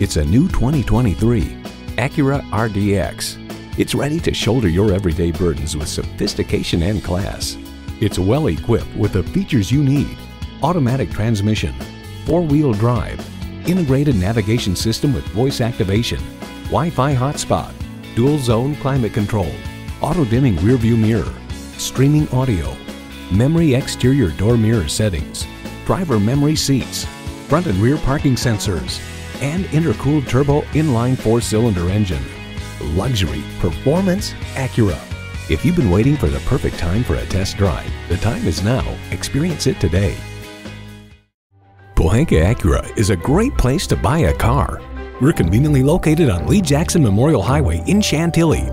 It's a new 2023 Acura RDX. It's ready to shoulder your everyday burdens with sophistication and class. It's well equipped with the features you need. Automatic transmission, four-wheel drive, integrated navigation system with voice activation, Wi-Fi hotspot, dual zone climate control, auto dimming rear view mirror, streaming audio, memory exterior door mirror settings, driver memory seats, front and rear parking sensors, and intercooled turbo inline four-cylinder engine. Luxury, performance, Acura. If you've been waiting for the perfect time for a test drive, the time is now. Experience it today. Pohanka Acura is a great place to buy a car. We're conveniently located on Lee Jackson Memorial Highway in Chantilly